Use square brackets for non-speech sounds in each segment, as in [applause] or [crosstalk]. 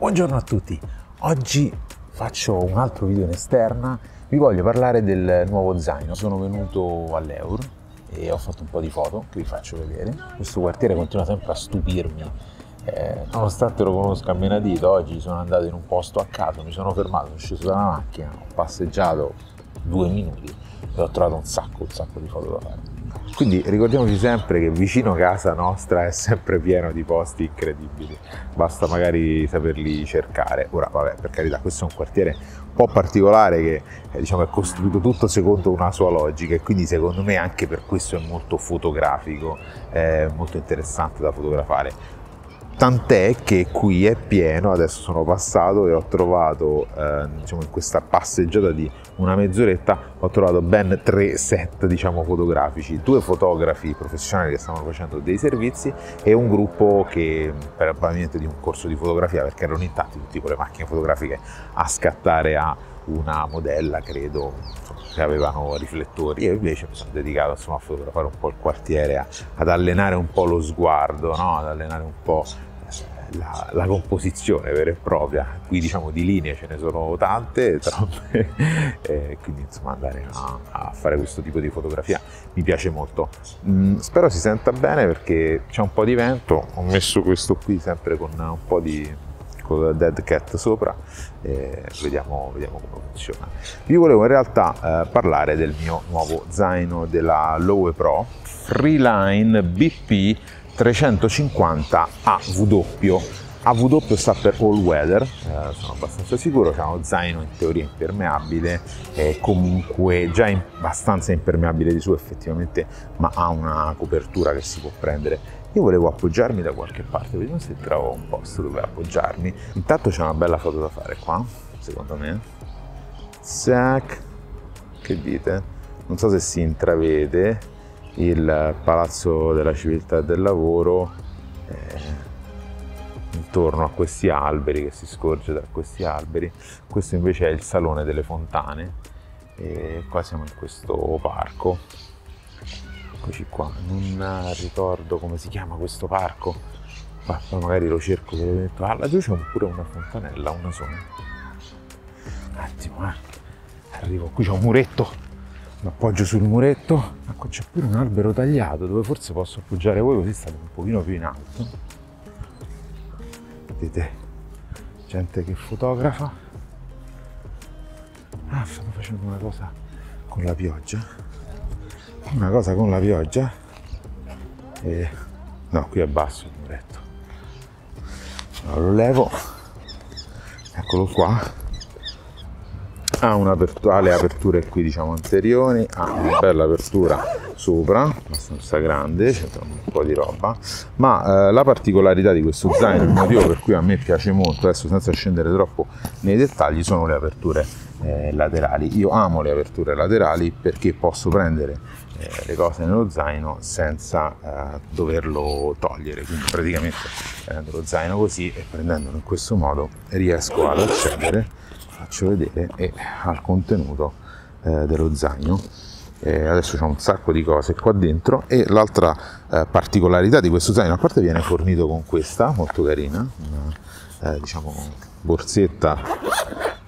Buongiorno a tutti, oggi faccio un altro video in esterna, vi voglio parlare del nuovo zaino. Sono venuto all'Euro e ho fatto un po' di foto che vi faccio vedere. Questo quartiere continua sempre a stupirmi, eh, nonostante lo conosca a menadito, oggi sono andato in un posto a caso, mi sono fermato, sono sceso dalla macchina, ho passeggiato due minuti e ho trovato un sacco, un sacco di foto da fare. Quindi ricordiamoci sempre che vicino casa nostra è sempre pieno di posti incredibili, basta magari saperli cercare. Ora, vabbè, per carità, questo è un quartiere un po' particolare che eh, diciamo, è costruito tutto secondo una sua logica e quindi secondo me anche per questo è molto fotografico, è molto interessante da fotografare tant'è che qui è pieno, adesso sono passato e ho trovato, eh, diciamo, in questa passeggiata di una mezz'oretta, ho trovato ben tre set, diciamo, fotografici, due fotografi professionali che stavano facendo dei servizi e un gruppo che, probabilmente di un corso di fotografia, perché erano in tanti tutti con le macchine fotografiche a scattare a una modella, credo, che avevano riflettori e invece mi sono dedicato insomma, a fotografare un po' il quartiere, a, ad allenare un po' lo sguardo, no? ad allenare un po' la, la, composizione vera e propria. Qui diciamo di linee ce ne sono tante, [laughs] troppe, e quindi insomma andare a, a, fare questo tipo di fotografia mi piace molto. Mm, spero si senta bene perché c'è un po' di vento, ho messo questo qui sempre con un po' di con Dead Cat sopra e vediamo, vediamo come funziona. Vi volevo in realtà eh, parlare del mio nuovo zaino della Lowe Pro Freeline BP 350 AW. AW sta per all weather, eh, sono abbastanza sicuro, c'è uno zaino in teoria impermeabile, è comunque già in, abbastanza impermeabile di suo effettivamente, ma ha una copertura che si può prendere. Io volevo appoggiarmi da qualche parte, vediamo se trovo un posto dove appoggiarmi. Intanto c'è una bella foto da fare qua, secondo me. Zac, che dite? Non so se si intravede, il Palazzo della Civiltà e del Lavoro eh, intorno a questi alberi che si scorge da questi alberi. Questo invece è il Salone delle Fontane e qua siamo in questo parco. Eccoci qua, non ricordo come si chiama questo parco, ma magari lo cerco ve lo metto. Ah, laggiù c'è pure una fontanella, una sola. Un attimo, eh. Arrivo, qui c'è un muretto mi appoggio sul muretto, qua c'è pure un albero tagliato dove forse posso appoggiare voi così state un pochino più in alto. Vedete, gente che fotografa. Ah, stanno facendo una cosa con la pioggia. Una cosa con la pioggia. E... No, qui è basso il muretto. Allora, lo levo. Eccolo qua ha un'apertura, le aperture qui diciamo anteriori, ha una bella apertura sopra, abbastanza grande, c'è un po' di roba, ma eh, la particolarità di questo zaino, il motivo per cui a me piace molto, adesso senza scendere troppo nei dettagli, sono le aperture eh, laterali. Io amo le aperture laterali perché posso prendere eh, le cose nello zaino senza eh, doverlo togliere, quindi praticamente prendo lo zaino così e prendendolo in questo modo riesco ad accedere faccio vedere è al contenuto eh, dello zaino. Eh, adesso c'è un sacco di cose qua dentro e l'altra eh, particolarità di questo zaino, a parte viene fornito con questa, molto carina, una eh, diciamo borsetta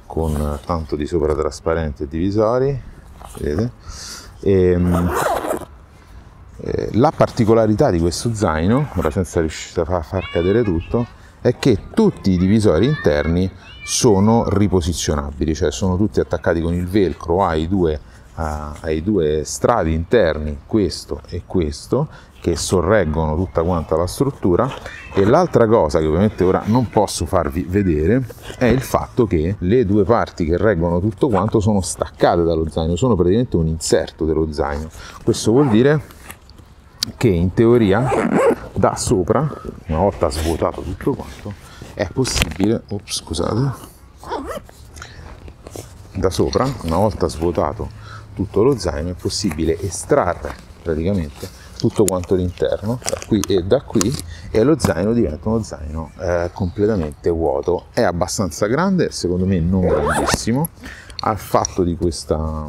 con tanto di sopra trasparente e divisori, vedete? E, ehm, eh, la particolarità di questo zaino, ora senza riuscire a far cadere tutto, è che tutti i divisori interni sono riposizionabili, cioè sono tutti attaccati con il velcro ai due, uh, ai due strati interni, questo e questo, che sorreggono tutta quanta la struttura e l'altra cosa che ovviamente ora non posso farvi vedere è il fatto che le due parti che reggono tutto quanto sono staccate dallo zaino, sono praticamente un inserto dello zaino. Questo vuol dire che in teoria da sopra, una volta svuotato tutto quanto, è possibile, ops, scusate, da sopra, una volta svuotato tutto lo zaino, è possibile estrarre praticamente tutto quanto l'interno, da qui e da qui, e lo zaino diventa uno zaino eh, completamente vuoto. È abbastanza grande, secondo me non grandissimo, ha il fatto di questa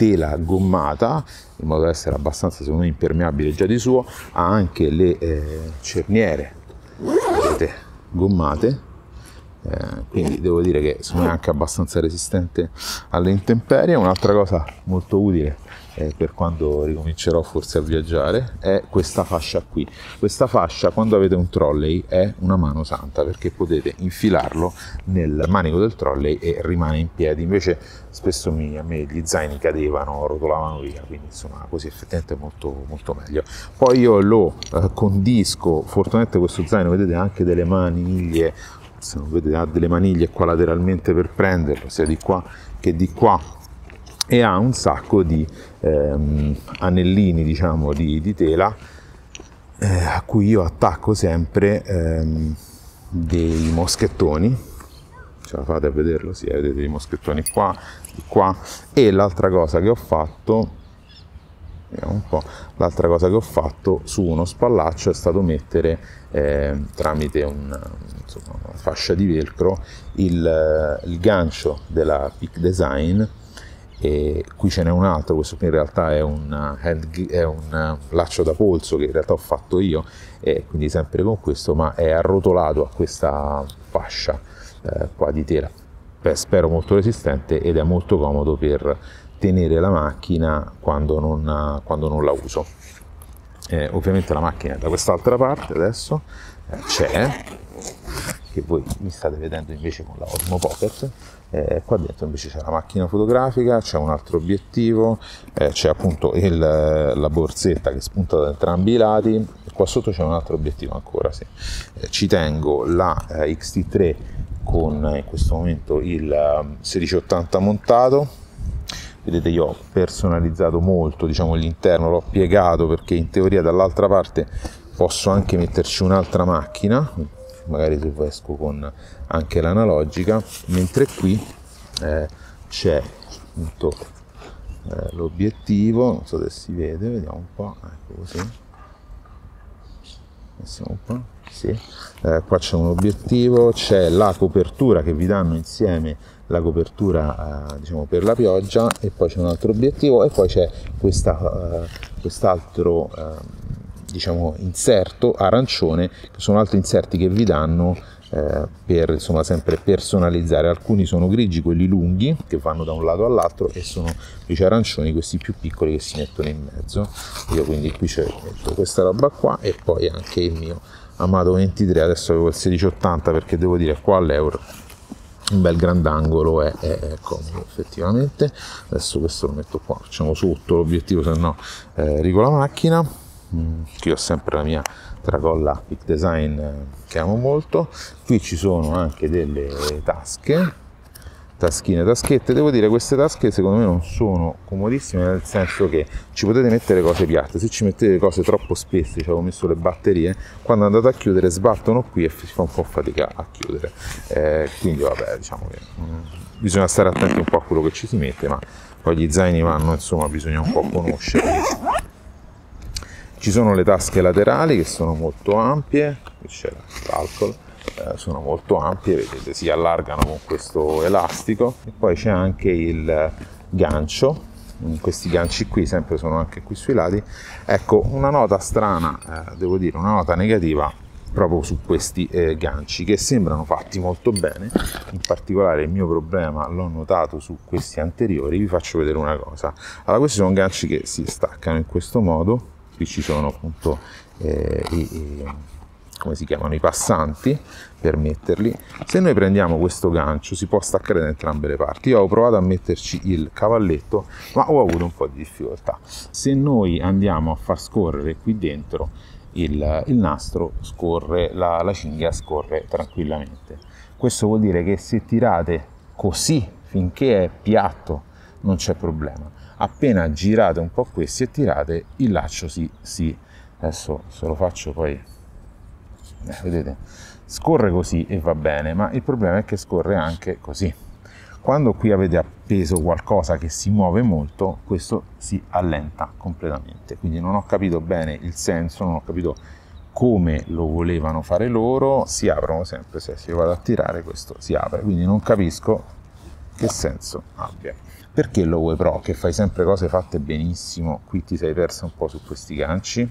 tela gommata in modo da essere abbastanza secondo me impermeabile già di suo ha anche le eh, cerniere vedete gommate eh, quindi devo dire che sono anche abbastanza resistente alle intemperie. Un'altra cosa molto utile eh, per quando ricomincerò forse a viaggiare è questa fascia qui. Questa fascia quando avete un trolley è una mano santa perché potete infilarlo nel manico del trolley e rimane in piedi. Invece spesso mi, a me gli zaini cadevano, rotolavano via, quindi insomma così effettivamente è molto, molto meglio. Poi io lo eh, condisco, fortunatamente questo zaino vedete anche delle maniglie se non vedete ha delle maniglie qua lateralmente per prenderlo sia di qua che di qua. E ha un sacco di ehm, anellini diciamo di, di tela eh, a cui io attacco sempre ehm, dei moschettoni. Ce la fate a vederlo? Sì, vedete i moschettoni qua, di qua. E l'altra cosa che ho fatto vediamo un po'. L'altra cosa che ho fatto su uno spallaccio è stato mettere eh, tramite un, insomma, una fascia di velcro il, il gancio della Peak Design e qui ce n'è un altro, questo qui in realtà è un, hand, è un laccio da polso che in realtà ho fatto io e quindi sempre con questo ma è arrotolato a questa fascia eh, qua di tela Beh, spero molto resistente ed è molto comodo per tenere la macchina quando non, quando non la uso. Eh, ovviamente la macchina è da quest'altra parte adesso, eh, c'è, che voi mi state vedendo invece con la Osmo Pocket, eh, qua dentro invece c'è la macchina fotografica, c'è un altro obiettivo, eh, c'è appunto il, la borsetta che spunta da entrambi i lati, qua sotto c'è un altro obiettivo ancora, sì. Eh, ci tengo la eh, XT3 con in questo momento il 1680 montato vedete io ho personalizzato molto diciamo l'interno l'ho piegato perché in teoria dall'altra parte posso anche metterci un'altra macchina magari se esco con anche l'analogica mentre qui eh, c'è appunto eh, l'obiettivo non so se si vede vediamo un po' ecco così un po' sì. eh, qua c'è un obiettivo c'è la copertura che vi danno insieme la copertura eh, diciamo, per la pioggia e poi c'è un altro obiettivo e poi c'è questa, eh, quest'altro eh, diciamo, inserto arancione che sono altri inserti che vi danno eh, per insomma sempre personalizzare. Alcuni sono grigi quelli lunghi che vanno da un lato all'altro e sono invece arancioni questi più piccoli che si mettono in mezzo. Io quindi qui c'è questa roba qua e poi anche il mio amato 23 adesso avevo il 1680 perché devo dire qua all'euro un bel grandangolo è, è, è, comodo effettivamente. Adesso questo lo metto qua facciamo sotto l'obiettivo se no eh, rigo la macchina mm, qui ho sempre la mia tracolla Peak Design eh, che amo molto qui ci sono anche delle tasche taschine, taschette. Devo dire queste tasche secondo me non sono comodissime nel senso che ci potete mettere cose piatte, se ci mettete cose troppo spesse, ci avevo messo le batterie, quando andate a chiudere sbattono qui e si fa un po' fatica a chiudere. Eh, quindi vabbè, diciamo che mh, bisogna stare attenti un po' a quello che ci si mette, ma poi gli zaini vanno, insomma, bisogna un po' conoscerli. Ci sono le tasche laterali che sono molto ampie, qui c'è l'alcol eh, sono molto ampie, vedete si allargano con questo elastico. E poi c'è anche il gancio, questi ganci qui sempre sono anche qui sui lati. Ecco, una nota strana, eh, devo dire, una nota negativa proprio su questi eh, ganci che sembrano fatti molto bene. In particolare il mio problema l'ho notato su questi anteriori. Vi faccio vedere una cosa. Allora questi sono ganci che si staccano in questo modo qui ci sono appunto eh, i, i come si chiamano, i passanti per metterli. Se noi prendiamo questo gancio si può staccare da entrambe le parti. Io ho provato a metterci il cavalletto, ma ho avuto un po' di difficoltà. Se noi andiamo a far scorrere qui dentro il, il nastro, scorre, la, la cinghia scorre tranquillamente. Questo vuol dire che se tirate così finché è piatto non c'è problema. Appena girate un po' questi e tirate, il laccio si, si adesso se lo faccio poi eh, vedete, scorre così e va bene, ma il problema è che scorre anche così. Quando qui avete appeso qualcosa che si muove molto, questo si allenta completamente. Quindi non ho capito bene il senso, non ho capito come lo volevano fare loro, si aprono sempre, se si vado a tirare questo si apre, quindi non capisco che senso abbia. Perché lo vuoi pro, che fai sempre cose fatte benissimo, qui ti sei persa un po' su questi ganci?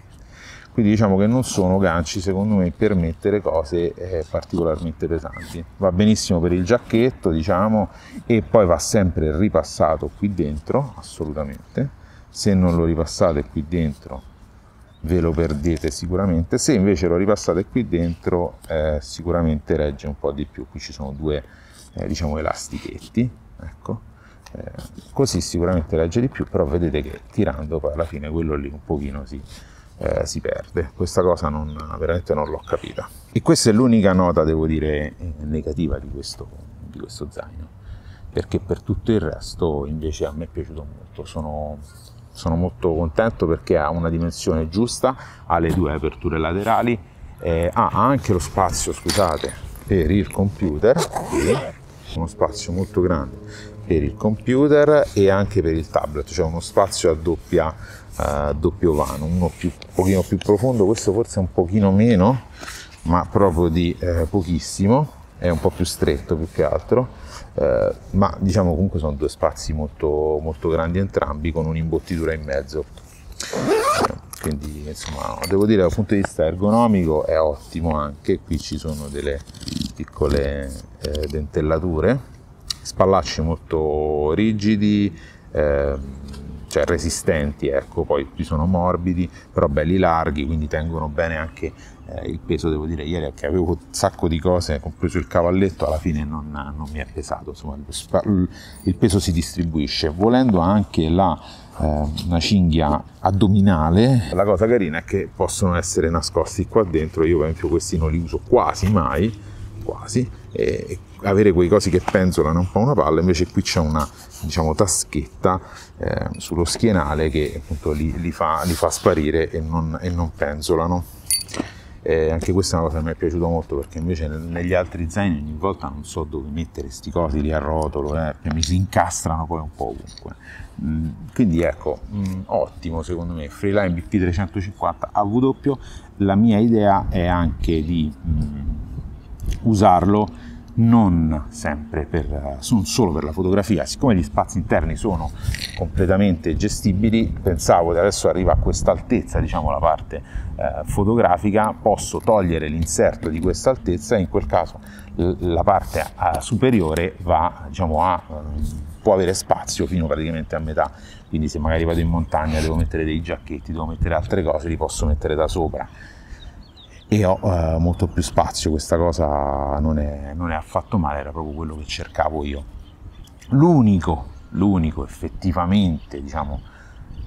quindi diciamo che non sono ganci secondo me per mettere cose eh, particolarmente pesanti. Va benissimo per il giacchetto diciamo e poi va sempre ripassato qui dentro assolutamente, se non lo ripassate qui dentro ve lo perdete sicuramente, se invece lo ripassate qui dentro eh, sicuramente regge un po' di più, qui ci sono due eh, diciamo elastichetti, ecco, eh, così sicuramente regge di più, però vedete che tirando poi alla fine quello lì un pochino si, eh, si perde, questa cosa non, veramente non l'ho capita. E questa è l'unica nota, devo dire, eh, negativa di questo, di questo zaino, perché per tutto il resto invece a me è piaciuto molto, sono sono molto contento perché ha una dimensione giusta, ha le due aperture laterali, eh, ha anche lo spazio, scusate, per il computer, uno spazio molto grande per il computer e anche per il tablet, cioè uno spazio a doppia, uh, doppio vano, uno più, un pochino più profondo, questo forse un pochino meno, ma proprio di eh, pochissimo, è un po' più stretto più che altro, eh, ma diciamo comunque sono due spazi molto, molto grandi entrambi con un'imbottitura in mezzo. quindi insomma devo dire dal punto di vista ergonomico è ottimo anche, qui ci sono delle piccole eh, dentellature, spallacci molto rigidi, eh, cioè resistenti, ecco, poi qui sono morbidi, però belli larghi, quindi tengono bene anche eh, il peso, devo dire, ieri che avevo un sacco di cose, compreso il cavalletto, alla fine non, non mi è pesato, insomma, il peso si distribuisce, volendo anche la, eh, una cinghia addominale, la cosa carina è che possono essere nascosti qua dentro, io per esempio questi non li uso quasi mai, quasi, e avere quei cosi che penzolano un po' una palla, invece qui c'è una diciamo, taschetta eh, sullo schienale che appunto li, li, fa, li fa, sparire e non, e non penzolano. Eh, anche questa è una cosa che mi è piaciuta molto perché invece negli altri zaini ogni volta non so dove mettere questi cosi lì a rotolo eh, mi si incastrano poi un po' ovunque. Mm, quindi ecco mm, ottimo secondo me. Freeline BP350 AW la mia idea è anche di mm, usarlo non sempre per, non solo per la fotografia, siccome gli spazi interni sono completamente gestibili, pensavo che adesso arriva a questa altezza, diciamo la parte eh, fotografica, posso togliere l'inserto di questa altezza e in quel caso la parte eh, superiore va, diciamo, a, eh, può avere spazio fino praticamente a metà, quindi se magari vado in montagna devo mettere dei giacchetti, devo mettere altre cose, li posso mettere da sopra e ho uh, molto più spazio, questa cosa non è, non è affatto male, era proprio quello che cercavo io. L'unico, l'unico effettivamente, diciamo,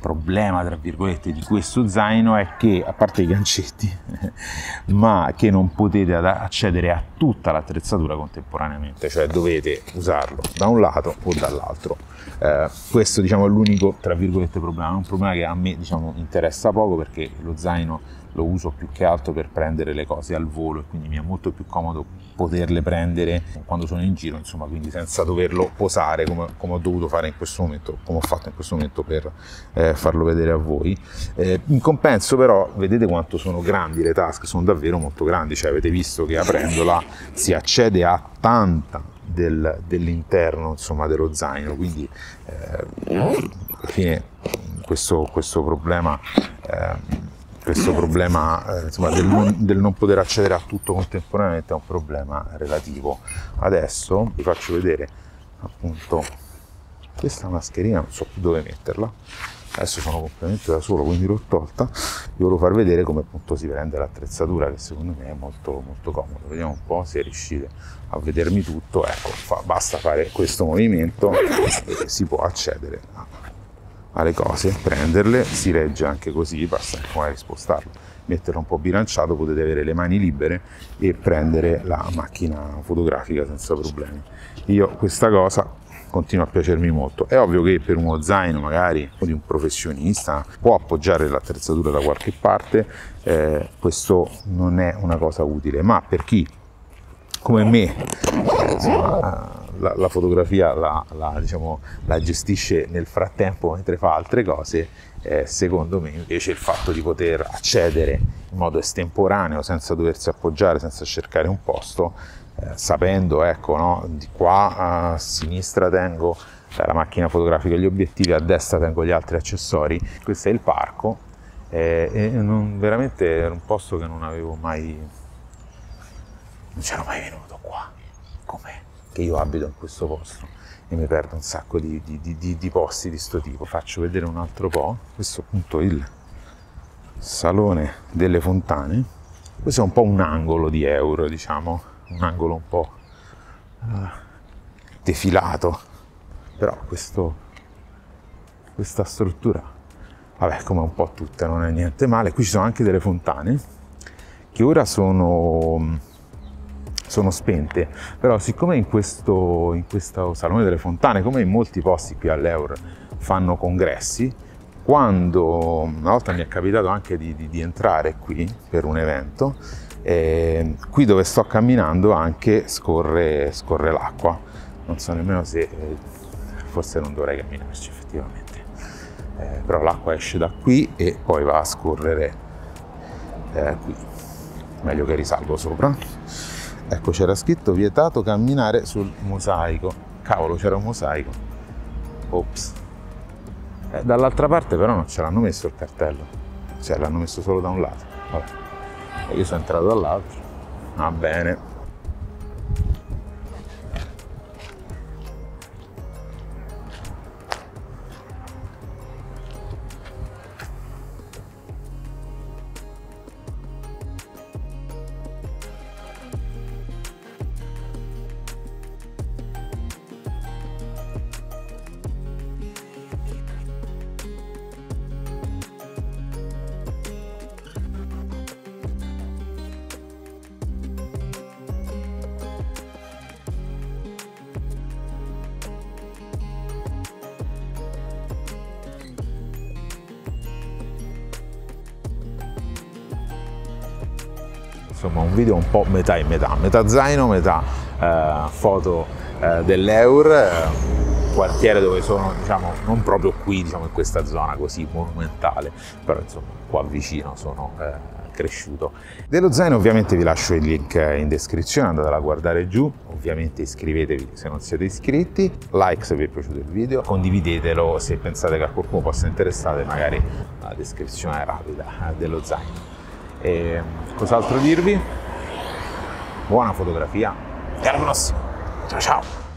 problema, tra virgolette, di questo zaino è che, a parte i gancetti, [laughs] ma che non potete accedere a tutta l'attrezzatura contemporaneamente, cioè dovete usarlo da un lato o dall'altro. Eh, questo diciamo, è l'unico, tra virgolette, problema, è un problema che a me diciamo, interessa poco perché lo zaino lo uso più che altro per prendere le cose al volo e quindi mi è molto più comodo poterle prendere quando sono in giro, insomma, quindi senza doverlo posare come, come ho dovuto fare in questo momento, come ho fatto in questo momento per eh, farlo vedere a voi. Eh, in compenso però vedete quanto sono grandi le tasche, sono davvero molto grandi, cioè avete visto che aprendola si accede a tanta del, dell'interno insomma, dello zaino, quindi eh, alla fine questo, questo problema eh, questo problema eh, insomma, del, non, del, non, poter accedere a tutto contemporaneamente è un problema relativo. Adesso vi faccio vedere appunto questa mascherina, non so più dove metterla. Adesso sono completamente da solo, quindi l'ho tolta. Vi volevo far vedere come appunto si prende l'attrezzatura, che secondo me è molto, molto comodo. Vediamo un po' se riuscite a vedermi tutto. Ecco, fa, basta fare questo movimento e si può accedere a alle cose, prenderle, si regge anche così, basta magari spostarlo, metterlo un po' bilanciato, potete avere le mani libere e prendere la macchina fotografica senza problemi. Io questa cosa continua a piacermi molto. È ovvio che per uno zaino magari o di un professionista può appoggiare l'attrezzatura da qualche parte, eh, questo non è una cosa utile, ma per chi come me insomma, la, la fotografia la, la, diciamo, la, gestisce nel frattempo mentre fa altre cose, eh, secondo me invece il fatto di poter accedere in modo estemporaneo, senza doversi appoggiare, senza cercare un posto, eh, sapendo, ecco, no, di qua a sinistra tengo la macchina fotografica e gli obiettivi, a destra tengo gli altri accessori, questo è il parco, e, e non, veramente era un posto che non avevo mai, non c'ero mai venuto qua, com'è che io abito in questo posto e mi perdo un sacco di, di, di, di posti di questo tipo. Faccio vedere un altro po', questo è appunto il salone delle fontane, questo è un po' un angolo di euro, diciamo, un angolo un po' uh, defilato, però questo, questa struttura, vabbè, come un po' tutte, non è niente male. Qui ci sono anche delle fontane che ora sono, sono spente, però siccome in questo, in questo salone delle fontane, come in molti posti qui all'Eur, fanno congressi, quando una volta mi è capitato anche di, di, di entrare qui per un evento, eh, qui dove sto camminando anche scorre, scorre l'acqua, non so nemmeno se, eh, forse non dovrei camminarci effettivamente, eh, però l'acqua esce da qui e poi va a scorrere eh, qui, meglio che risalgo sopra. Ecco c'era scritto vietato camminare sul mosaico, cavolo c'era un mosaico, ops. Eh, dall'altra parte però non ce l'hanno messo il cartello, cioè l'hanno messo solo da un lato. Vabbè. Io sono entrato dall'altro. Va bene insomma un video un po' metà e metà, metà zaino, metà eh, foto eh, dell'Eur, eh, quartiere dove sono diciamo non proprio qui diciamo in questa zona così monumentale, però insomma qua vicino sono eh, cresciuto. Dello zaino ovviamente vi lascio il link in descrizione, andatela a guardare giù, ovviamente iscrivetevi se non siete iscritti, like se vi è piaciuto il video, condividetelo se pensate che a qualcuno possa interessare magari la descrizione rapida eh, dello zaino. E cos'altro dirvi? Buona fotografia e alla prossima. Ciao ciao!